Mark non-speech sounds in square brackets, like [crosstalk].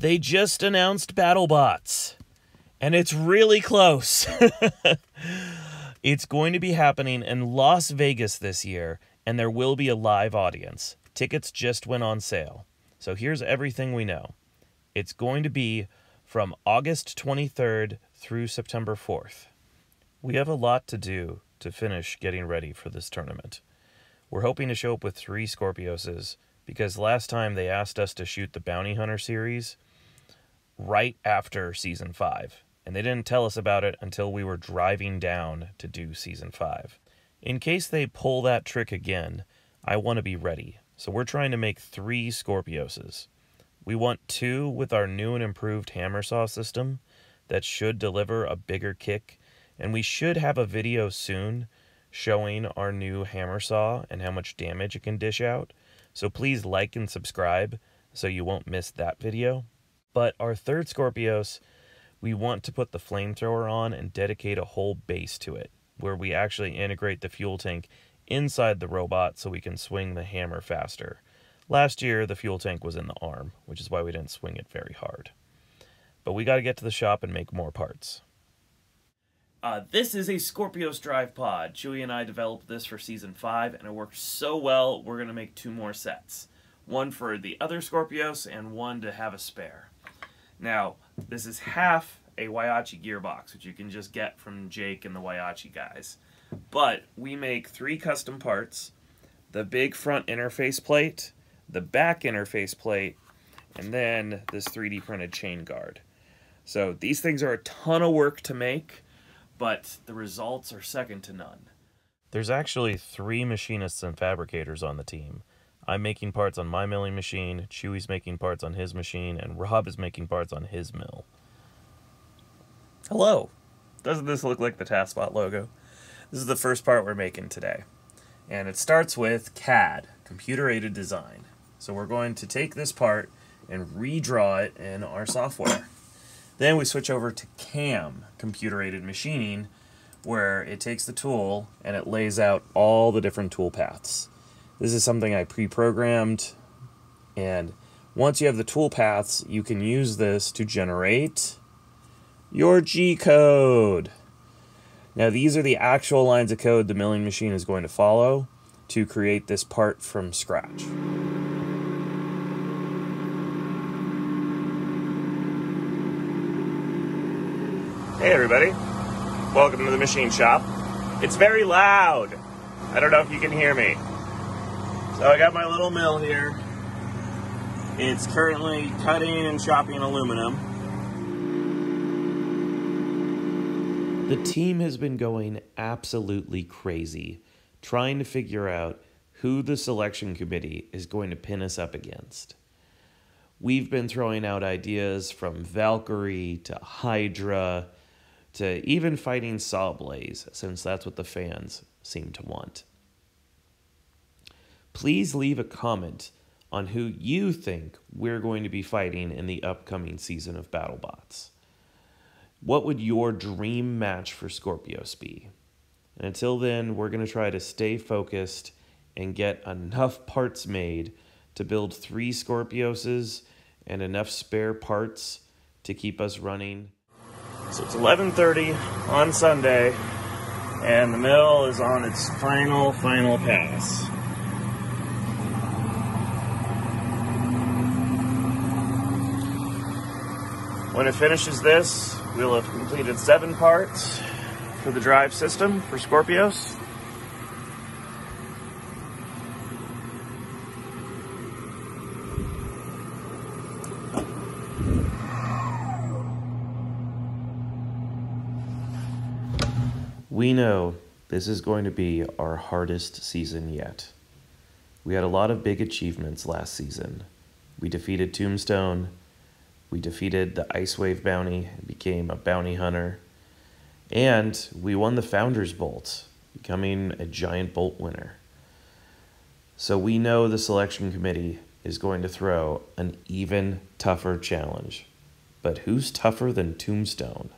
They just announced BattleBots, and it's really close. [laughs] it's going to be happening in Las Vegas this year, and there will be a live audience. Tickets just went on sale. So here's everything we know it's going to be from August 23rd through September 4th. We have a lot to do to finish getting ready for this tournament. We're hoping to show up with three Skorpioses because last time they asked us to shoot the Bounty Hunter series right after season 5, and they didn't tell us about it until we were driving down to do season 5. In case they pull that trick again, I want to be ready. So we're trying to make three Skorpioses. We want two with our new and improved hammer saw system that should deliver a bigger kick, and we should have a video soon showing our new hammer saw and how much damage it can dish out. So please like and subscribe so you won't miss that video. But our third Skorpios, we want to put the flamethrower on and dedicate a whole base to it, where we actually integrate the fuel tank inside the robot so we can swing the hammer faster. Last year, the fuel tank was in the arm, which is why we didn't swing it very hard. But we got to get to the shop and make more parts. Uh, this is a Skorpios Drive Pod. Chewy and I developed this for season 5, and it worked so well, we're going to make two more sets. One for the other Skorpios, and one to have a spare. Now, this is half a Whyachi gearbox, which you can just get from Jake and the Whyachi guys. But we make three custom parts, the big front interface plate, the back interface plate, and then this 3D printed chain guard. So these things are a ton of work to make, but the results are second to none. There's actually three machinists and fabricators on the team. I'm making parts on my milling machine, Chewy's making parts on his machine, and Rob is making parts on his mill. Hello! Doesn't this look like the TaskBot logo? This is the first part we're making today. And it starts with CAD, Computer Aided Design. So we're going to take this part and redraw it in our software. Then we switch over to CAM, Computer Aided Machining, where it takes the tool and it lays out all the different tool paths. This is something I pre-programmed and once you have the tool paths, you can use this to generate your G code. Now these are the actual lines of code the milling machine is going to follow to create this part from scratch. Hey everybody, welcome to the machine shop. It's very loud. I don't know if you can hear me. So I got my little mill here. It's currently cutting and chopping aluminum. The team has been going absolutely crazy trying to figure out who the selection committee is going to pin us up against. We've been throwing out ideas from Valkyrie to Hydra to even fighting Sawblaze, since that's what the fans seem to want. Please leave a comment on who you think we're going to be fighting in the upcoming season of BattleBots. What would your dream match for Skorpios be? And until then, we're going to try to stay focused and get enough [laughs] parts made to build three Skorpioses and enough spare parts to keep us running so it's 11:30 on Sunday, and the mill is on its final, final pass. When it finishes this, we'll have completed seven parts for the drive system for Skorpios. We know this is going to be our hardest season yet. We had a lot of big achievements last season. We defeated Tombstone, we defeated the Icewave bounty, and became a bounty hunter, and we won the Founders Bolt, becoming a giant bolt winner. So we know the selection committee is going to throw an even tougher challenge. But who's tougher than Tombstone?